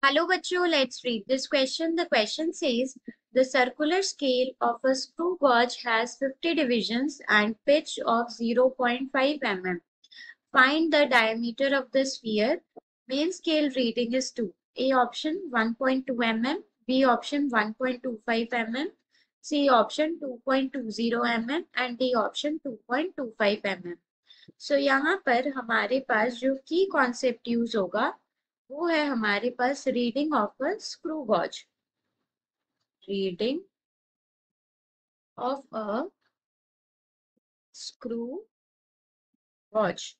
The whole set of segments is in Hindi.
Hello, bachcho. Let's read this question. The question says the circular scale of a screw gauge has 50 divisions and pitch of 0.5 mm. Find the diameter of the sphere. Main scale reading is 2. A option 1.2 mm, B option 1.25 mm, C option 2.20 mm and D option 2.25 mm. So यहाँ पर हमारे पास जो की कॉन्सेप्ट यूज़ होगा वो है हमारे पास reading of a screw gauge reading of a screw gauge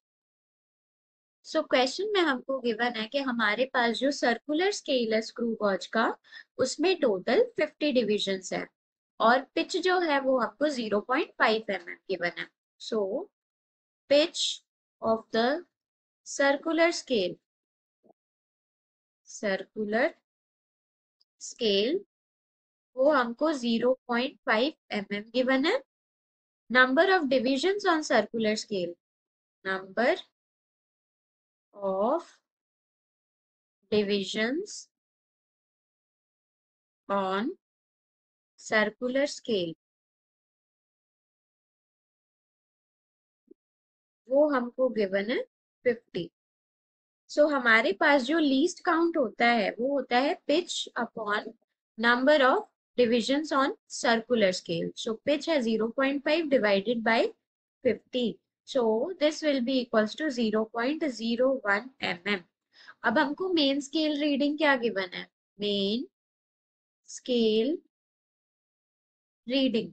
so question में हमको गिवन है कि हमारे पास जो सर्कुलर स्केल है स्क्रू गॉज का, उसमें टोटल 50 डिविजन्स है। और पिच जो है वो आपको 0.5 एम एम गिवन है। So pitch of the circular scale circular scale वो हमको 0.5 mm गिवन है। Number of divisions on circular scale number of divisions on circular scale वो हमको गिवन है 50 सो so, हमारे पास जो लीस्ट काउंट होता है वो होता है pitch upon number of divisions on circular scale so pitch है 0.5 divided by 50 so this will be equals to 0.01 mm. अब हमको मेन स्केल रीडिंग क्या गिवन है? Main scale reading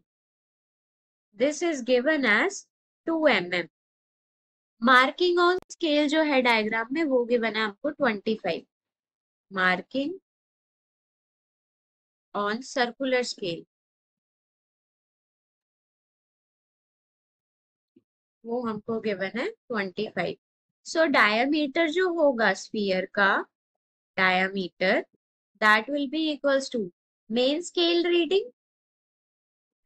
this is given as 2 mm. Marking on scale जो है डायग्राम में, वो गिवन है आपको 25 मार्किंग ऑन सर्कुलर स्केल वो हमको गिवन है 25 सो डायमीटर जो होगा स्पीयर का diameter that will be equals to main scale reading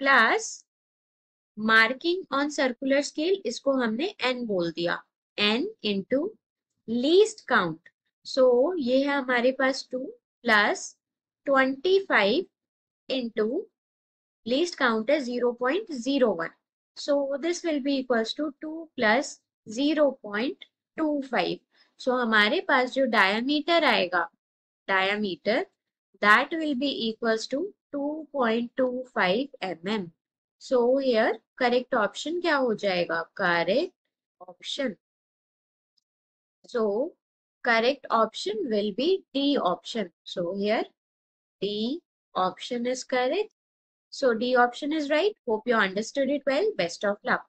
plus marking on circular scale इसको हमने एन बोल दिया। N into least count so ये है हमारे पास two plus twenty five into least count है zero point zero one so this will be equals to two plus zero point two five so हमारे पास जो डायमीटर आएगा diameter that will be equals to two point two five M M so here correct option क्या हो जाएगा correct option so correct option will be D option so here D option is correct so D option is right hope you understood it well best of luck